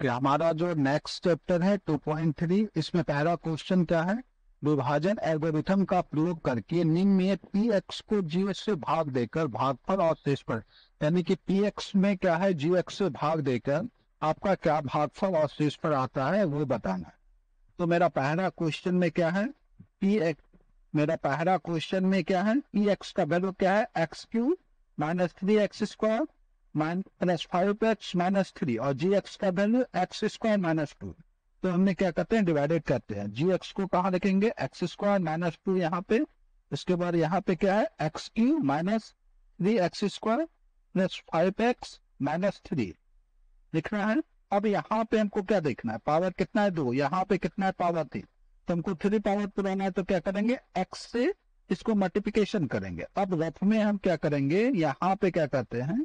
कि हमारा जो नेक्स्ट चैप्टर है 2.3 इसमें पहला क्वेश्चन क्या है? विभाजन एल्गोरिथम का प्रयोग करके निम्न में पी एक्स को जी एक्स से भाग देकर भागफल और शेष पर। यानी कि पी एक्स में क्या है? जी एक्स से भाग देकर आपका क्या भागफल और शेष पर आता है, वो बताना है। तो मेरा पहला क्वेश्चन में क्या है? पी एक्स मेरा पहला क्वेश्चन में क्या है? पी एक्स का वैल्यू क्या है? X cube minus three X square minus five X minus three और जी एक्स का value X square minus two. तो हमने क्या करते हैं? डिवाइडेड करते हैं। जी एक्स को कहा लिखेंगे? एक्स स्क्वायर माइनस टू यहाँ पे। इसके बाद यहाँ पे क्या है? X cube minus three X square plus five X minus three. लिखना है? अब यहाँ पे हमको क्या देखना है? पावर कितना है? दो। यहाँ पे कितना है? पावर थ्री तो हमको थ्री पावर पुराना है तो क्या करेंगे? एक्स से इसको मल्टीप्लीकेशन करेंगे। अब रथ में हम क्या करेंगे? यहाँ पे क्या करते हैं?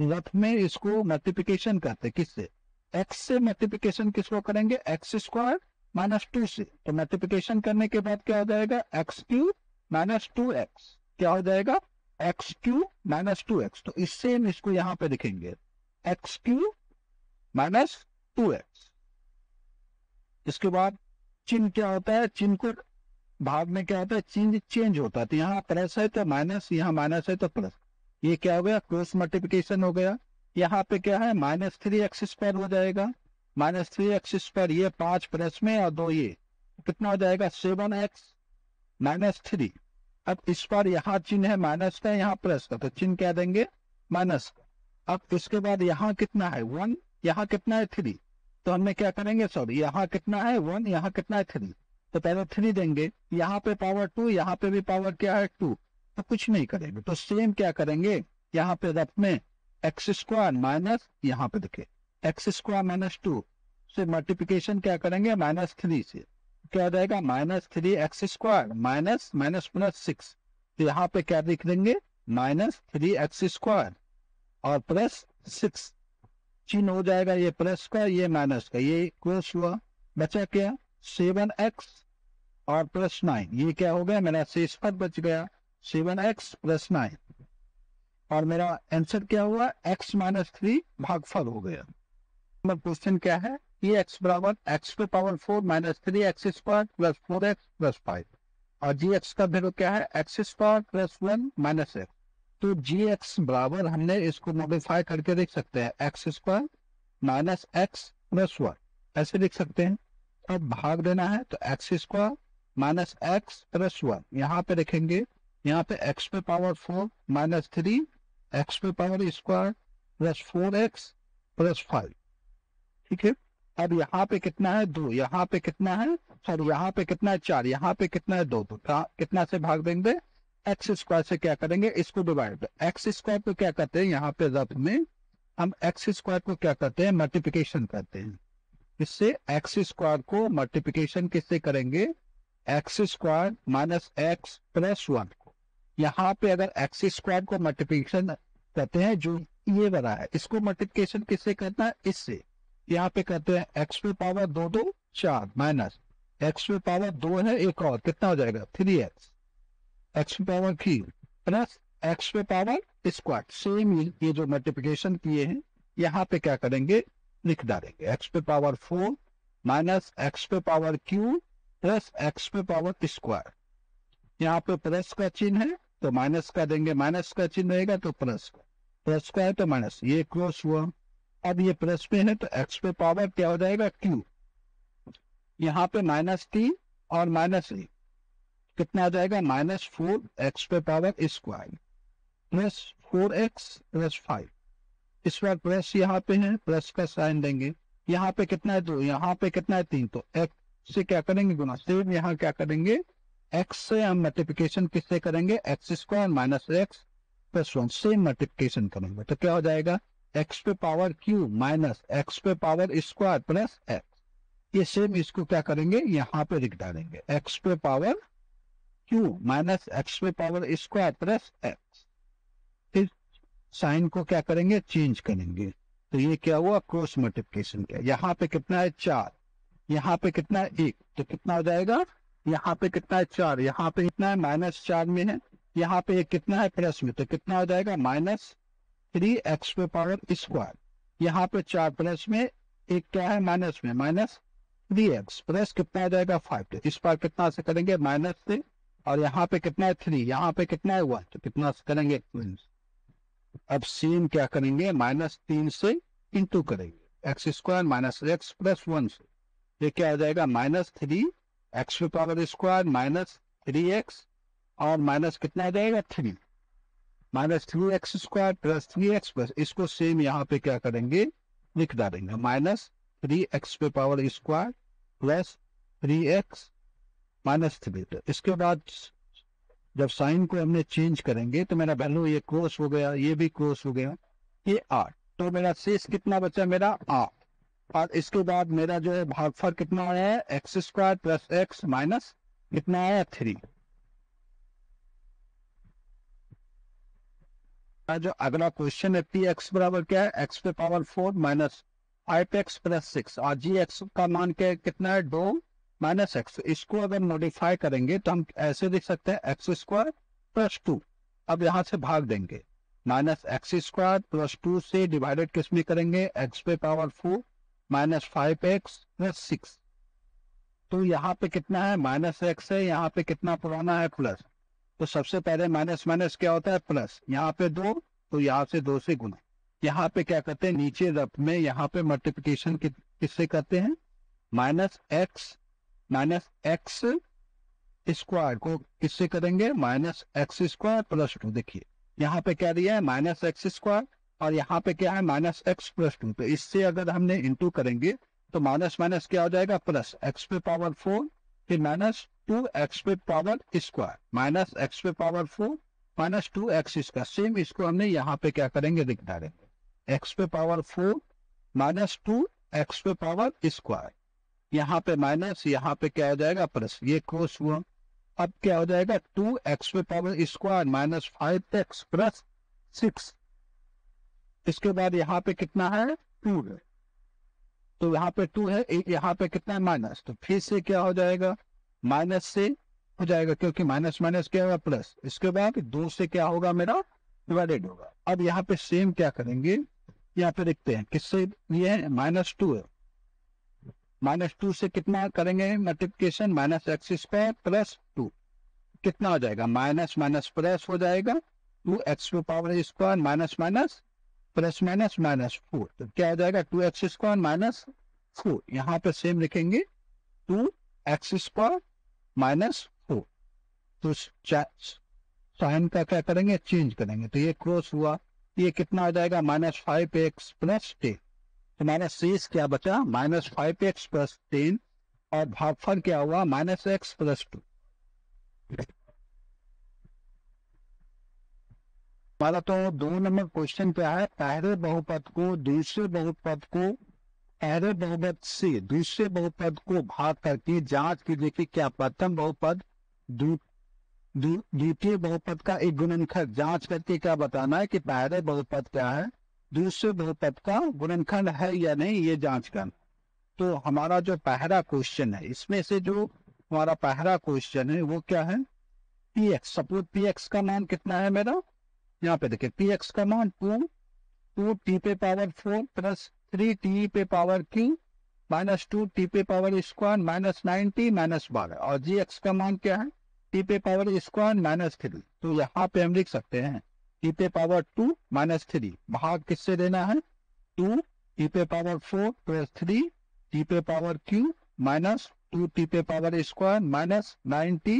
रथ में इसको मल्टीप्लीकेशन करते किससे? एक्स से मल्टीप्लीकेशन किसको करेंगे? एक्स स्क्वायर माइनस टू से। तो मल्टीप्लीकेशन करने के बाद क्या हो जाएगा? X cube minus two X क्या हो जाएगा? X cube minus two X तो इससे हम इसको यहाँ पे लिखेंगे। X cube minus two X इसके बाद चिन्ह क्या होता है? चिन्ह को भाग में क्या होता है? चिन्ह चेंज होता है। तो यहाँ प्लस है तो माइनस यहाँ माइनस है तो प्लस ये क्या हो गया? क्रॉस मल्टीप्लीकेशन हो गया। यहाँ पे क्या है? माइनस थ्री एक्स स्क्वायर हो जाएगा। माइनस थ्री एक्स स्क्वायर ये पाँच प्लस में और दो ये। कितना हो जाएगा? सेवन एक्स माइनस थ्री अब इस पर यहाँ चिन्ह है माइनस का यहाँ प्लस का तो चिन्ह क्या देंगे? माइनस का। अब इसके बाद यहाँ कितना है? वन यहाँ कितना है? थ्री तो हमने क्या करेंगे? सॉरी यहाँ कितना है? वन यहाँ कितना है? थ्री तो पहले थ्री देंगे। यहाँ पे पावर टू यहाँ पे भी पावर क्या है? टू तो कुछ नहीं करेंगे। तो सेम क्या करेंगे? यहाँ पे रफ में एक्स स्क्वायर माइनस यहाँ पे देखे एक्स स्क्वायर माइनस टू से मल्टीप्लीकेशन क्या करेंगे? माइनस थ्री से। क्या जाएगा? Minus three X square minus minus plus six तो यहाँ पे क्या लिख देंगे? माइनस थ्री एक्स स्क्वायर और प्लस सिक्स चिन्ह हो जाएगा ये प्लस का, ये माइनस का। ये क्रॉस हुआ। बचा क्या? सेवन एक्स और प्लस नाइन ये क्या हो गया? मेरा शेष पद बच गया। Seven x plus nine. और मेरा आंसर क्या हुआ? एक्स माइनस थ्री भागफल हो गया। नंबर क्वेश्चन क्या है? ये एक्स बराबर x to power four minus three x square plus four x plus five. और जी एक्स का वैल्यू क्या है? X square plus one minus x. तो जी एक्स बराबर हमने इसको मॉडिफाई करके देख सकते हैं। X square minus x plus one. ऐसे लिख सकते हैं। अब भाग देना है तो x square minus x plus one. यहाँ पे लिखेंगे यहाँ पे एक्स पे power four minus three x पे power square plus four x plus five ठीक है? अब यहाँ पे कितना है? दो। यहाँ पे कितना है? सॉरी, यहाँ पे कितना है? चार। यहाँ पे कितना है? दो। तो कितना से भाग देंगे? एक्स स्क्वायर से क्या करेंगे? इसको डिवाइड एक्स स्क्वायर को क्या करते हैं? यहाँ पे रफ में हम एक्स स्क्वायर को क्या करते हैं? मल्टीप्लीकेशन करते हैं। इससे एक्स स्क्वायर को मल्टीप्लीकेशन किससे करेंगे? X square minus x plus one यहाँ पे अगर एक्स स्क्वायर को मल्टीप्लीकेशन करते हैं, जो ये बना है, इसको मल्टीप्लीकेशन किससे करना है? इससे। यहाँ पे कहते हैं एक्स पे पावर दो दो चार माइनस एक्स पे पावर दो है, एक और, कितना हो जाएगा? थ्री एक्स एक्स पे पावर थ्री प्लस एक्स पे पावर स्क्वायर सेम ये जो मल्टीप्लीकेशन किए हैं, यहाँ पे क्या करेंगे? लिख डालेंगे। एक्स पे पावर फोर माइनस एक्स पे पावर क्यू प्लस एक्स पे पावर स्क्वायर यहाँ पे प्लस का चिन्ह है तो माइनस का देंगे, माइनस का चिन्ह रहेगा तो प्लस का। प्लस का है तो माइनस। ये क्रॉस हुआ। अब ये प्लस पे है तो एक्स पे पावर क्या हो जाएगा? क्यू यहाँ पे माइनस टी और माइनस ए कितना आ जाएगा? माइनस फोर एक्स पे power square. Plus four x plus five. इस बार प्लस यहाँ पे है, प्लस का साइन देंगे। यहाँ पे कितना है दो? यहाँ पे कितना है तीन? तो एक्स से क्या करेंगे गुना सेम यहाँ क्या करेंगे? एक्स से हम मल्टीप्लीकेशन किससे करेंगे? X square minus x plus one same multiplication करेंगे। तो क्या हो जाएगा? एक्स पे पावर क्यू माइनस एक्स पे पावर स्क्वायर प्लस एक्स ये सेम इसको क्या करेंगे? यहाँ पे लिख डालेंगे। एक्स पे पावर क्यू माइनस एक्स पे पावर स्क्वायर प्लस एक्स फिर साइन को क्या करेंगे? चेंज करेंगे। तो ये क्या हुआ? क्रॉस मल्टीप्लीकेशन क्या। यहाँ पे कितना है? चार। यहाँ पे कितना है? एक। तो कितना हो जाएगा? यहाँ पे कितना है चार? यहाँ पे कितना है, माइनस चार में है। यहाँ पे कितना है? प्लस में। तो कितना हो जाएगा? माइनस थ्री एक्स पे पावर स्क्वायर। यहाँ पे चार प्लस में, एक क्या है? माइनस में। Minus three x. प्लस कितना आ जाएगा? फाइव। तो इस बार कितना से करेंगे? माइनस से। और यहाँ पे कितना है? थ्री। यहाँ पे कितना है? वन। तो कितना से करेंगे? अब सेम क्या करेंगे? माइनस तीन से इंटू करेंगे। X square minus x plus one से। ये क्या आ जाएगा? Minus three x power square minus three x और माइनस कितना जाएगा? Three minus three x square plus three x plus इसको सेम यहाँ पे क्या करेंगे? लिख डालेंगे। माइनस थ्री एक्स पे power square plus three x minus three इसके बाद जब साइन को हमने चेंज करेंगे तो मेरा वैल्यू ये क्रॉस हो गया, ये भी क्रॉस हो गया, ये आठ. तो मेरा शेष कितना बचा? मेरा आठ. और इसके बाद मेरा जो है भागफल कितना आया है? X square plus x minus कितना आया थ्री जो अगला क्वेश्चन है पी एक्स बराबर क्या है? एक्स पे power four minus five x plus six और जी एक्स का मान क्या कितना है? दो माइनस एक्स इसको अगर मॉडिफाई करेंगे तो हम ऐसे लिख सकते हैं एक्स स्क्वायर प्लस टू अब यहाँ से भाग देंगे. Minus x square plus two से डिवाइडेड किसमें करेंगे? एक्स पे power four minus five x plus six. तो यहाँ पे कितना है? माइनस एक्स है, यहाँ पे कितना पुराना है? प्लस। तो सबसे पहले माइनस माइनस क्या होता है? प्लस। यहाँ पे दो तो यहाँ से दो से गुना। यहाँ पे क्या करते हैं? नीचे रफ में यहाँ पे मल्टीप्लीकेशन किससे करते हैं? Minus x minus x square को किससे करेंगे? Minus x square plus two. देखिए, यहाँ पे क्या दिया है? माइनस एक्स स्क्वायर और यहाँ पे क्या है? माइनस एक्स प्लस टू तो इससे अगर हमने इंटू करेंगे तो माइनस माइनस क्या हो जाएगा? प्लस एक्स पे पावर फोर फिर माइनस टू एक्स पे पावर स्क्वायर माइनस एक्स पे power four minus two x square same इसको हमने यहाँ पे क्या करेंगे? लिख डालेंगे। एक्स पे power four minus two x पे पावर स्क्वायर यहाँ पे माइनस यहाँ पे क्या हो जाएगा? प्लस ये क्रॉस हुआ। अब क्या हो जाएगा? टू एक्स पे power square minus five x plus six इसके बाद यहाँ पे कितना है? टू है। तो यहाँ पे टू है, एक यहाँ पे कितना है? माइनस तो फिर से क्या हो जाएगा? माइनस से हो जाएगा, क्योंकि माइनस माइनस क्या होगा? प्लस इसके बाद दो से क्या होगा मेरा? डिवाइडेड होगा। अब यहाँ पे सेम क्या करेंगे? यहाँ पे देखते हैं, किससे? ये है माइनस टू है। माइनस टू से कितना करेंगे? Multiplication minus x square plus two कितना हो जाएगा? माइनस माइनस प्लस हो जाएगा। Two x power square minus minus plus minus minus four. तो क्या हो जाएगा? Two x square minus four. यहाँ पे सेम लिखेंगे, two x square minus four. तो साइन का क्या करेंगे? चेंज करेंगे। तो ये क्रॉस हुआ। ये कितना हो जाएगा? Minus five x plus ten. तो माइनस शेष क्या बचा? Minus five x plus ten. और भागफल क्या हुआ? Minus x plus two. हमारा तो दो नंबर क्वेश्चन पे है पहले बहुपद को, दूसरे बहुपद को, पहले बहुपद से, दूसरे बहुपद को भाग करके जाँच कीजिए कि क्या प्रथम बहुपद द्वितीय बहुपद का एक गुणनखंड। जाँच करके क्या बताना है कि पहले बहुपद क्या है, दूसरे बहुपद का गुणनखंड है या नहीं, ये जाँच करना। तो हमारा जो पहला क्वेश्चन है, इसमें से जो हमारा पहला क्वेश्चन है, वो क्या है? P x suppose p x का मान कितना है मेरा? यहाँ पे देखिए पी एक्स का मान टू टू टी पे power four plus three t पे power cube minus two t पे power square minus ninety minus बारह। और जी एक्स का मान क्या है? टी पे पावर स्क्वायर माइनस थ्री तो यहाँ पे हम लिख सकते हैं टी पे पावर टू माइनस थ्री भाग किससे देना है? टू टी पे power four plus three t पे power cube minus two t पे power square minus ninety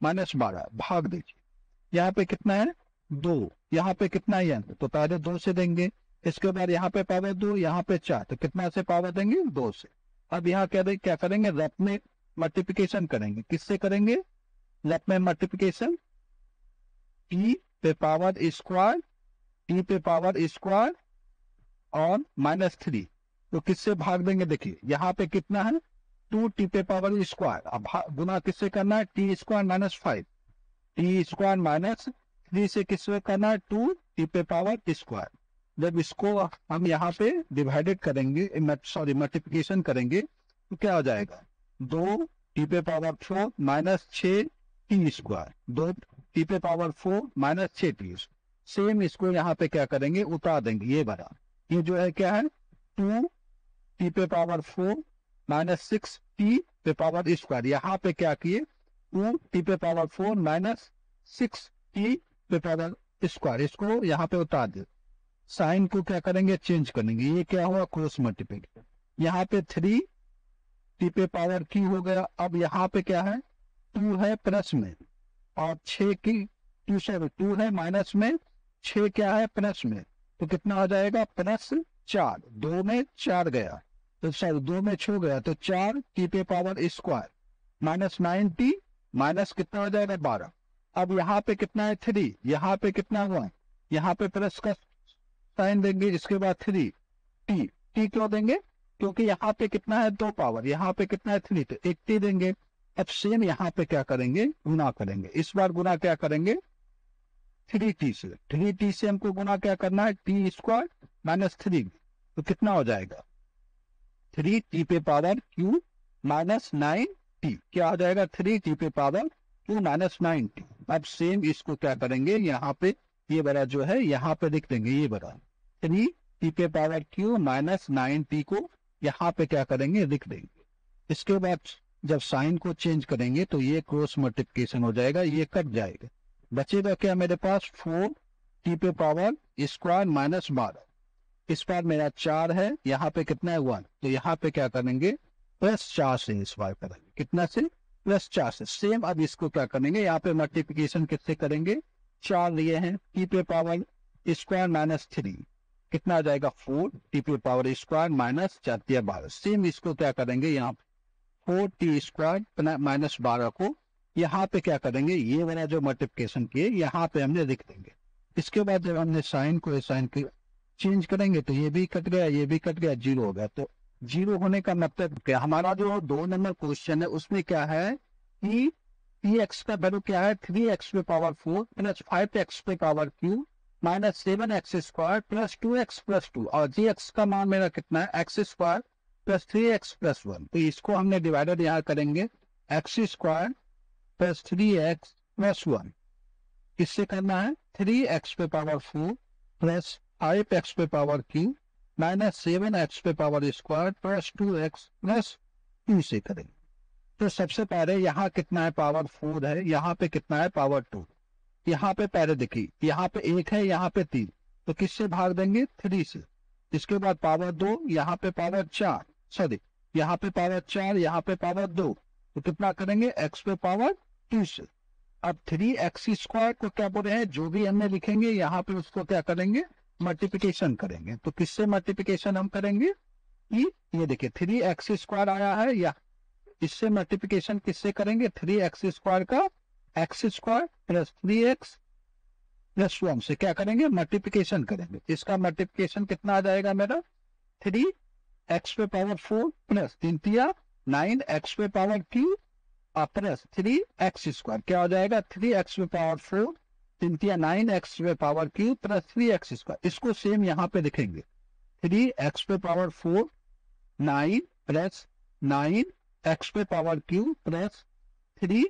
minus बारह। भाग दीजिए यहाँ पे कितना है? दो। यहाँ पे कितना है तो पहले दो से देंगे, इसके बाद यहाँ पे पावर दो, यहाँ पे चार तो कितना से पावर देंगे? दो से। अब यहाँ क्या क्या करेंगे? रफ में मल्टीप्लीकेशन करेंगे। किससे करेंगे? रफ में मल्टीप्लीकेशन। ई पे पावर स्क्वायर टी पे पावर स्क्वायर और माइनस थ्री। तो किससे भाग देंगे? देखिए, यहाँ पे कितना है? टू टी पे पावर स्क्वायर। अब गुना किससे करना है? T square minus five. T square minus three से किससे करना है? टू टी पे पावर स्क्वायर। जब इसको हम यहाँ पे डिवाइडेड करेंगे सॉरी मल्टीप्लीकेशन करेंगे तो क्या हो जाएगा? दो टी पे पावर फोर माइनस छ टी स्क्वायर दो टी पे पावर फोर माइनस छह टी सेम इसको यहाँ पे क्या करेंगे? उतार देंगे, ये बड़ा ये जो है क्या है? टू टी पे power four minus six t पे पावर स्क्वायर यहाँ पे क्या किए? टू टी पे power four minus six t पे पावर स्क्वायर इसको यहाँ पे उतार दे। साइन को क्या करेंगे? चेंज करेंगे। ये क्या हुआ? क्रॉस मल्टीप्लीकेशन यहाँ पे थ्री टी पे पावर क्यू हो गया। अब यहाँ पे क्या है? टू है प्लस में। और छ की टू से टू है माइनस में। छ क्या है? प्लस में। तो कितना आ जाएगा? प्लस चार। दो में चार गया। तो सॉरी दो में छो गया। तो चार टी पे power square minus nine t minus कितना हो जाएगा? बारह। अब यहाँ पे कितना है? थ्री यहाँ पे कितना हुआ? यहाँ पे प्लस का साइन देंगे इसके बाद थ्री टी टी क्यों देंगे? क्योंकि यहाँ पे कितना है? दो पावर यहाँ पे कितना है? थ्री तो एक टी देंगे। अब सेम यहाँ पे क्या करेंगे? गुना करेंगे। इस बार गुना क्या करेंगे? थ्री टी से। थ्री टी से हमको गुना क्या करना है? टी स्क्वायर माइनस थ्री तो कितना हो जाएगा? थ्री टी पे power cube minus nine t क्या आ जाएगा? थ्री टी पे power cube minus nine t अब सेम इसको क्या करेंगे? यहाँ पे ये बड़ा जो है, यहाँ पे लिख देंगे ये बड़ा। थ्री टी पे power cube minus nine t को यहाँ पे क्या करेंगे? लिख देंगे। इसके बाद जब साइन को चेंज करेंगे तो ये क्रॉस मल्टीप्लिकेशन हो जाएगा, ये कट जाएगा। बचेगा क्या मेरे पास? फोर टी पे पावर स्क्वायर माइनस बारह। इस बार मेरा चार है, यहाँ पे कितना है? वन तो यहाँ पे क्या करेंगे? प्लस चार से बार करेंगे। कितना से? प्लस चार से सेम। अब इसको क्या करेंगे? यहाँ पे मल्टीप्लीकेशन किससे करेंगे? चार लिए हैं। टी पे पावर स्क्वायर माइनस थ्री कितना आ जाएगा? फोर टी पी पावर स्क्वायर माइनस चार बारह। सेम इसको क्या करेंगे यहाँ? फोर टी स्क्वायर माइनस बारह को। यहाँ पे क्या करेंगे? ये वाला जो मल्टीप्लिकेशन किए, यहाँ पे हमने लिख देंगे। इसके बाद जब हमने साइन को साइन के चेंज करेंगे तो ये भी कट गया, ये भी कट गया ज़ीरो हो गया। तो ज़ीरो होने का मतलब क्या? हमारा जो दो नंबर क्वेश्चन है, उसमें क्या है कि पी एक्स का वैल्यू क्या है? थ्री एक्स पे power four plus five x पे power cube minus seven x square plus two x plus two और जी एक्स का मान मेरा कितना है? X square plus three x plus one तो इसको हमने डिवाइडेड यहाँ करेंगे। X square plus three x plus one इससे करना है? थ्री एक्स पे power four plus five x पे power cube minus seven x पे power square plus two x plus two से करेंगे। तो सबसे पहले यहाँ कितना है पावर फोर है? यहाँ पे कितना है पावर टू यहाँ पे पहले देखिए, यहाँ पे एक है, यहाँ पे तीन। तो किससे भाग देंगे? थ्री से। इसके बाद पावर दो, यहाँ पे पावर चार। सॉरी यहाँ पे पावर चार, यहाँ पे पावर दो। तो कितना करेंगे? एक्स पे पावर टू से। अब थ्री एक्स स्क्वायर को क्या बोल हैं? जो भी हमने लिखेंगे, यहाँ पे उसको क्या करेंगे? मल्टीप्लीकेशन करेंगे। तो किससे मल्टीप्लीकेशन हम करेंगे? ये ये देखिए थ्री एक्स स्क्वायर आया है या? इससे मल्टीप्लीकेशन किससे करेंगे? थ्री एक्स स्क्वायर का x square plus three x plus one से क्या करेंगे? मल्टीप्लीकेशन करेंगे। इसका मल्टीप्लीकेशन कितना आ जाएगा मेरा? थ्री एक्स पे पावर फोर प्लस तीन तिया नाइन एक्स पे पावर और प्लस थ्री एक्स स्क्वायर क्या हो जाएगा? थ्री एक्स पे पावर फोर तिया नाइन एक्स पे power cube plus three x square इसको सेम यहाँ पे लिखेंगे थ्री एक्स पे power four nine plus nine x पे power cube plus three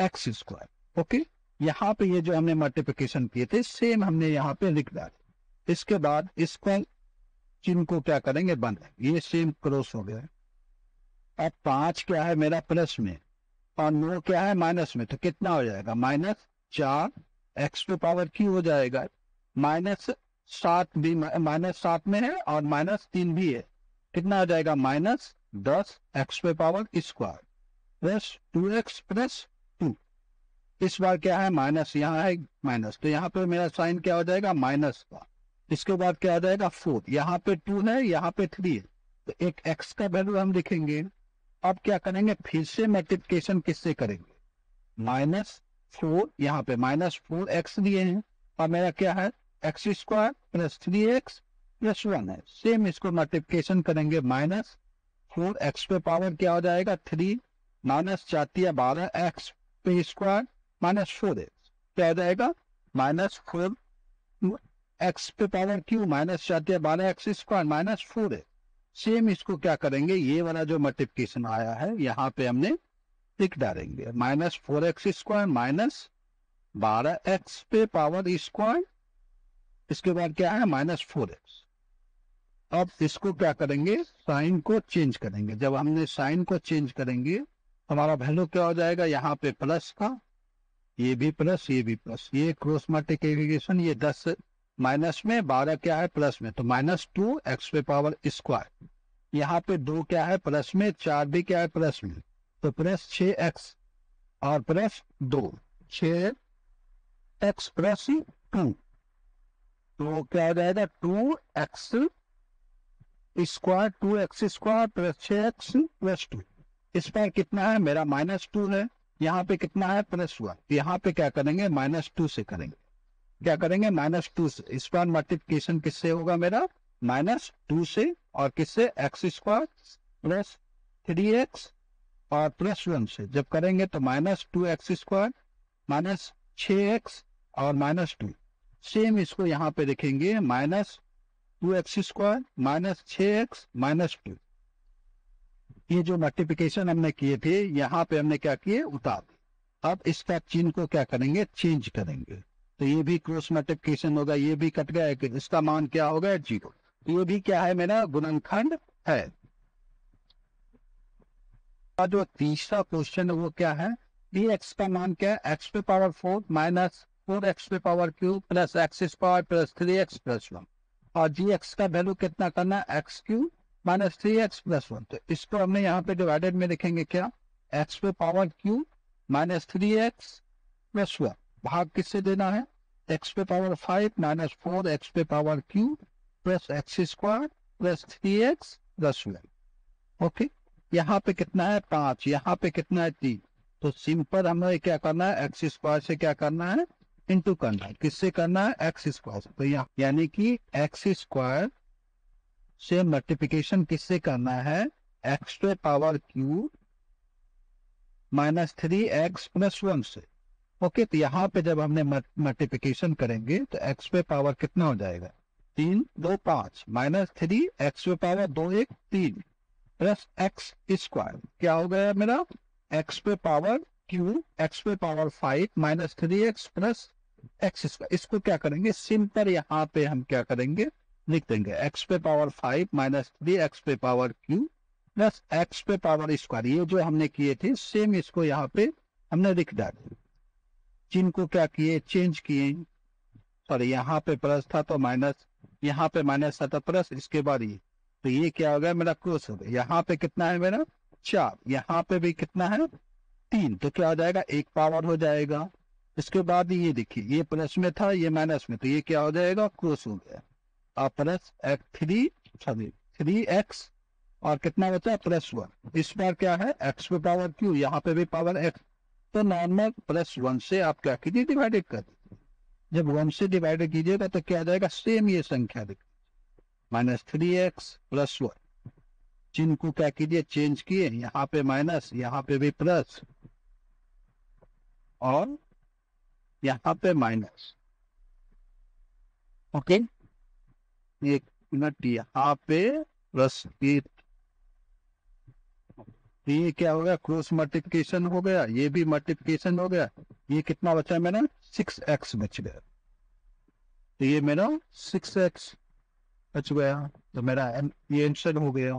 x square okay यहाँ पे ये जो हमने मल्टीप्लिकेशन किए थे सेम हमने यहाँ पे लिख डाले इसके बाद इसको चिन्ह को क्या करेंगे, बंद ये सेम क्रॉस हो गया। अब पाँच क्या है मेरा प्लस में? और नौ क्या है माइनस में? तो कितना हो जाएगा? माइनस चार एक्स पे पावर क्यू हो जाएगा। माइनस सात भी, माइनस सात में है और माइनस तीन भी है। कितना आ जाएगा? माइनस दस एक्स पे power square plus two x plus two. इस बार क्या है? माइनस यहाँ है माइनस। तो यहाँ पे मेरा साइन क्या हो जाएगा? माइनस का। इसके बाद क्या आ जाएगा? फोर। यहाँ पे टू है, यहाँ पे थ्री है। तो एक एक्स का वैल्यू हम लिखेंगे। अब क्या करेंगे? फिर से मल्टीप्लिकेशन किससे करेंगे? माइनस फोर, यहाँ पे माइनस फोर एक्स दिए हैं। और मेरा क्या है? X square plus three x plus one है। सेम इसको मल्टीप्लिकेशन करेंगे माइनस फोर एक्स पे पावर क्या हो जाएगा? थ्री माइनस चार बारह एक्स पे स्क्वायर माइनस फोर एक्स क्या हो जाएगा? माइनस फोर एक्स पे पावर क्यू? माइनस जाती है बारह x square minus four x same इसको क्या करेंगे? ये वाला जो मल्टीप्लिकेशन आया है, यहाँ पे हमने लिख डालेंगे। Minus four x square minus बारह एक्स पे पावर स्क्वायर इसके बाद क्या है? माइनस फोर एक्स अब इसको क्या करेंगे? साइन को चेंज करेंगे। जब हमने साइन को चेंज करेंगे, हमारा वैल्यू क्या हो जाएगा? यहाँ पे प्लस का। ये भी प्लस ये भी प्लस ये क्रॉस मल्टीप्लिकेशन ये दस माइनस में, बारह क्या है? प्लस में। तो माइनस टू एक्स पे पावर स्क्वायर यहाँ पे दो क्या है? प्लस में, चार भी क्या है? प्लस में। तो प्लस छ एक्स और प्लस दो। छ एक्स प्लस टू तो क्या हो जाएगा? Two x square two x square plus छह एक्स प्लस टू इस पर कितना है? मेरा माइनस टू है। यहाँ पे कितना है? प्लस हुआ। यहाँ पे क्या करेंगे? माइनस टू से करेंगे। क्या करेंगे? माइनस टू से। इस बार मल्टीप्लीकेशन किससे होगा मेरा? माइनस टू से। और किससे? X square plus three x और प्लस वन से। जब करेंगे तो minus two x square minus छ एक्स और माइनस टू सेम इसको यहाँ पे देखेंगे minus two x square minus छ एक्स माइनस टू ये जो मल्टीप्लिकेशन हमने किए थे, यहाँ पे हमने क्या किए? उतार अब इसका चिन्ह को क्या करेंगे? चेंज करेंगे। तो ये भी क्रॉस मल्टीप्लिकेशन होगा, ये भी कट गया इसका मान क्या होगा? ज़ीरो तो ये भी क्या है मेरा? गुणनखंड है। जो तीसरा क्वेश्चन है, वो क्या है? डी एक्स का मान क्या है? एक्स पे power four minus four x पे power cube plus x power plus three x plus one और जी एक्स का वैल्यू कितना करना है? X cube minus three x plus one तो इसको हमने यहाँ पे डिवाइडेड में लिखेंगे क्या? एक्स पे power cube minus three x plus one भाग किससे देना है? एक्स पे power five minus four x पे power cube plus x square plus three x plus one okay यहाँ पे कितना है? पाँच। यहाँ पे कितना है? तीन। तो सिंपल हमें क्या करना है? एक्स स्क्वायर से क्या करना है? इंटू करना है। किससे करना है? एक्स स्क्वायर से। तो यहाँ यानी कि एक्स स्क्वायर से मल्टीप्लीकेशन किससे करना है? X to power q minus three x plus one से। ओके तो यहाँ पे जब हमने मल्टीप्लीकेशन करेंगे तो एक्स पे पावर कितना हो जाएगा? तीन, दो, पाँच। माइनस थ्री एक्स पे पावर दो, एक, तीन। प्लस एक्स स्क्वायर क्या हो गया मेरा? एक्स पे पावर क्यू एक्स पे power five minus three x plus x square इसको क्या करेंगे? सिंपल यहाँ पे हम क्या करेंगे? लिख देंगे। एक्स पे power five minus three x पे पावर क्यू प्लस एक्स पे पावर स्क्वायर ये जो हमने किए थे सेम इसको यहाँ पे हमने लिख डाले जिनको क्या किए? चेंज किए। सॉरी यहाँ पे प्लस था तो माइनस यहाँ पे माइनस था तो प्लस इसके बाद ये। तो ये क्या हो गया? मेरा क्रॉस हो गया। यहाँ पे कितना है मेरा? चार। यहाँ पे भी कितना है? तीन। तो क्या हो जाएगा? एक पावर हो जाएगा। इसके बाद ये देखिए, ये प्लस में था, ये माइनस में। तो ये क्या हो जाएगा? क्रॉस हो गया। और plus x three sorry three x और कितना बचा? है प्लस वन इस बार क्या है? एक्स पे पावर क्यू? यहाँ पे भी पावर एक्स तो नॉर्मल प्लस वन से आप क्या कीजिए? डिवाइडेड कर दीजिए। जब वन से डिवाइडेड कीजिएगा तो क्या आ जाएगा? सेम ये संख्या दिख minus three x plus one. चिन्ह को क्या कीजिए, चेंज किए, यहाँ पे माइनस, यहाँ पे भी प्लस, और यहाँ पे माइनस। ओके? एक मिनट, यहाँ पे प्लस ये क्या हो गया? क्रॉस मल्टीप्लिकेशन हो गया, ये भी मल्टीप्लिकेशन हो गया। ये कितना बचा मेरा सिक्स एक्स बच गया। तो ये मेरा सिक्स एक्स बच गया तो मेरा ये आंसर हो गया